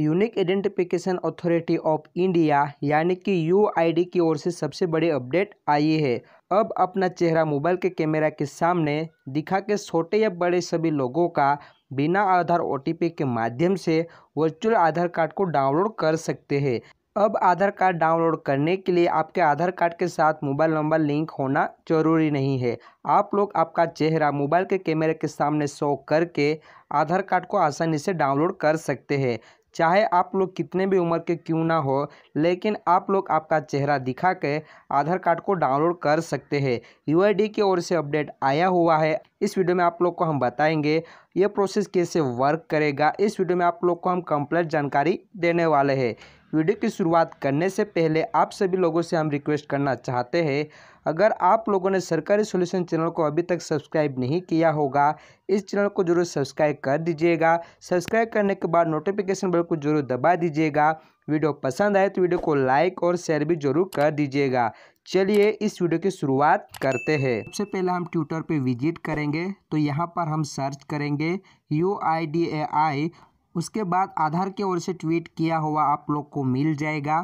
Unique identification authority of India यानी कि UID की ओर से सबसे बड़ी अपडेट आई है। अब अपना चेहरा मोबाइल के कैमरा के सामने दिखा के छोटे या बड़े सभी लोगों का बिना आधार ओटीपी के माध्यम से वर्चुअल आधार कार्ड को डाउनलोड कर सकते हैं। अब आधार कार्ड डाउनलोड करने के लिए आपके आधार कार्ड के साथ मोबाइल नंबर लिंक होना ज़रूरी नहीं है। आप लोग आपका चेहरा मोबाइल के कैमरे के सामने शो करके आधार कार्ड को आसानी से डाउनलोड कर सकते हैं। चाहे आप लोग कितने भी उम्र के क्यों ना हो, लेकिन आप लोग आपका चेहरा दिखा के आधार कार्ड को डाउनलोड कर सकते हैं। यूआईडी की ओर से अपडेट आया हुआ है। इस वीडियो में आप लोग को हम बताएँगे ये प्रोसेस कैसे वर्क करेगा। इस वीडियो में आप लोग को हम कंप्लीट जानकारी देने वाले हैं। वीडियो की शुरुआत करने से पहले आप सभी लोगों से हम रिक्वेस्ट करना चाहते हैं अगर आप लोगों ने सरकारी सोल्यूशन चैनल को अभी तक सब्सक्राइब नहीं किया होगा, इस चैनल को ज़रूर सब्सक्राइब कर दीजिएगा। सब्सक्राइब करने के बाद नोटिफिकेशन बेल को ज़रूर दबा दीजिएगा। वीडियो पसंद आए तो वीडियो को लाइक और शेयर भी ज़रूर कर दीजिएगा। चलिए इस वीडियो की शुरुआत करते हैं। सबसे पहले हम ट्विटर पे विज़िट करेंगे तो यहाँ पर हम सर्च करेंगे यू आई डी ए आई उसके बाद आधार की ओर से ट्वीट किया हुआ आप लोग को मिल जाएगा।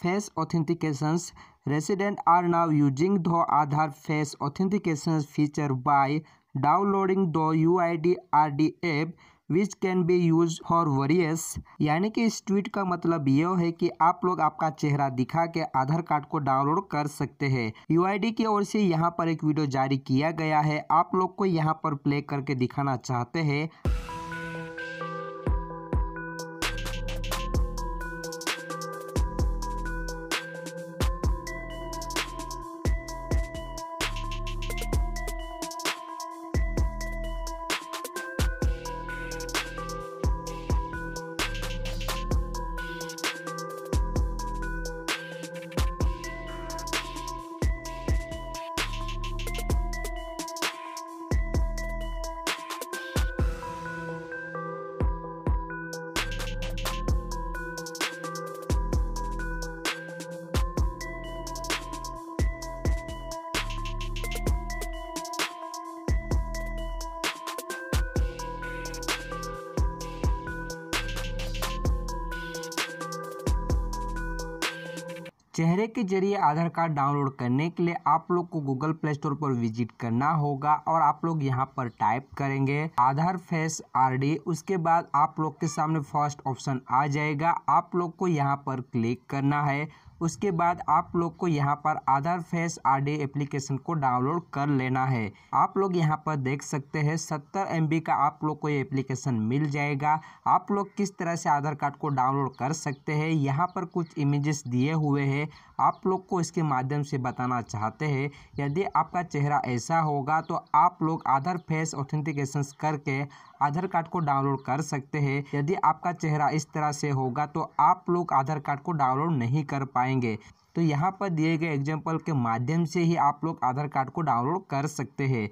Face authentications resident are now using the Aadhaar face authentication feature by downloading the U I D app which can be use for various यानी कि इस ट्वीट का मतलब यह है कि आप लोग आपका चेहरा दिखा के आधार कार्ड को डाउनलोड कर सकते हैं। यूआईडी की ओर से यहाँ पर एक वीडियो जारी किया गया है। आप लोग को यहाँ पर प्ले करके दिखाना चाहते हैं। चेहरे के ज़रिए आधार कार्ड डाउनलोड करने के लिए आप लोग को गूगल प्ले स्टोर पर विज़िट करना होगा और आप लोग यहाँ पर टाइप करेंगे आधार फेस आरडी उसके बाद आप लोग के सामने फ़र्स्ट ऑप्शन आ जाएगा। आप लोग को यहाँ पर क्लिक करना है। उसके बाद आप लोग को यहाँ पर आधार फेस आरडी एप्लीकेशन को डाउनलोड कर लेना है। आप लोग यहाँ पर देख सकते हैं, सत्तर एमबी का आप लोग को ये एप्लीकेशन मिल जाएगा। आप लोग किस तरह से आधार कार्ड को डाउनलोड कर सकते हैं, यहाँ पर कुछ इमेजेस दिए हुए हैं। आप लोग को इसके माध्यम से बताना चाहते हैं, यदि आपका चेहरा ऐसा होगा तो आप लोग आधार फेस ऑथेंटिकेशन करके आधार कार्ड को डाउनलोड कर सकते हैं। यदि आपका चेहरा इस तरह से होगा तो आप लोग आधार कार्ड को डाउनलोड नहीं कर पाएँगे। तो यहाँ पर दिए गए एग्ज़ाम्पल के माध्यम से ही आप लोग आधार कार्ड को डाउनलोड कर सकते हैं।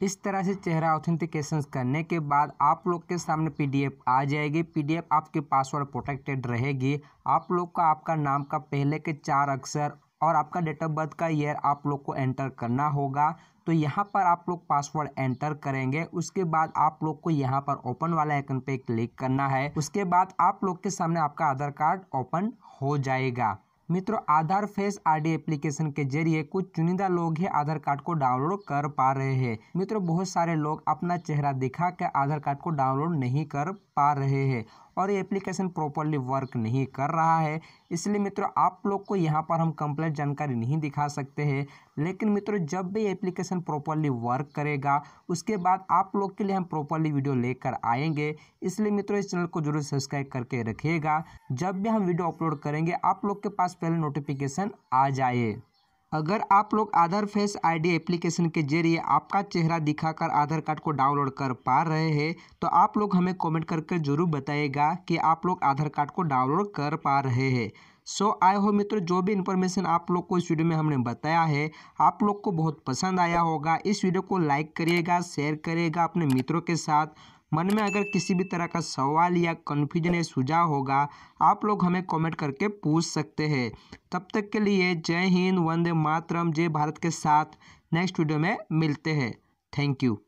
इस तरह से चेहरा ऑथेंटिकेशन करने के बाद आप लोग के सामने पीडीएफ आ जाएगी। पीडीएफ आपके पासवर्ड प्रोटेक्टेड रहेगी। आप लोग का, आपका नाम का पहले के चार अक्षर और आपका डेट ऑफ़ बर्थ का ईयर आप लोग को एंटर करना होगा। तो यहाँ पर आप लोग पासवर्ड एंटर करेंगे। उसके बाद आप लोग को यहाँ पर ओपन वाला आइकन पे क्लिक करना है। उसके बाद आप लोग के सामने आपका आधार कार्ड ओपन हो जाएगा। मित्रों, आधार फेस आरडी एप्लीकेशन के ज़रिए कुछ चुनिंदा लोग ही आधार कार्ड को डाउनलोड कर पा रहे हैं। मित्रों, बहुत सारे लोग अपना चेहरा दिखा कर आधार कार्ड को डाउनलोड नहीं कर पा रहे हैं। और ये एप्लीकेशन प्रॉपरली वर्क नहीं कर रहा है। इसलिए मित्रों, आप लोग को यहाँ पर हम कंप्लीट जानकारी नहीं दिखा सकते हैं। लेकिन मित्रों, जब भी एप्लीकेशन प्रॉपरली वर्क करेगा, उसके बाद आप लोग के लिए हम प्रॉपरली वीडियो लेकर आएँगे। इसलिए मित्रों, इस चैनल को ज़रूर सब्सक्राइब करके रखिएगा। जब भी हम वीडियो अपलोड करेंगे, आप लोग के पास पहले नोटिफिकेशन आ जाए। अगर आप लोग आधार फेस आईडी एप्लीकेशन के ज़रिए आपका चेहरा दिखाकर आधार कार्ड को डाउनलोड कर पा रहे हैं तो आप लोग हमें कमेंट करके ज़रूर बताइएगा कि आप लोग आधार कार्ड को डाउनलोड कर पा रहे हैं। सो आए हो मित्रों, जो भी इन्फॉर्मेशन आप लोग को इस वीडियो में हमने बताया है, आप लोग को बहुत पसंद आया होगा। इस वीडियो को लाइक करिएगा, शेयर करिएगा अपने मित्रों के साथ। मन में अगर किसी भी तरह का सवाल या कन्फ्यूज़न या सुझाव होगा, आप लोग हमें कमेंट करके पूछ सकते हैं। तब तक के लिए जय हिंद, वंदे मातरम, जय भारत के साथ। नेक्स्ट वीडियो में मिलते हैं। Thank you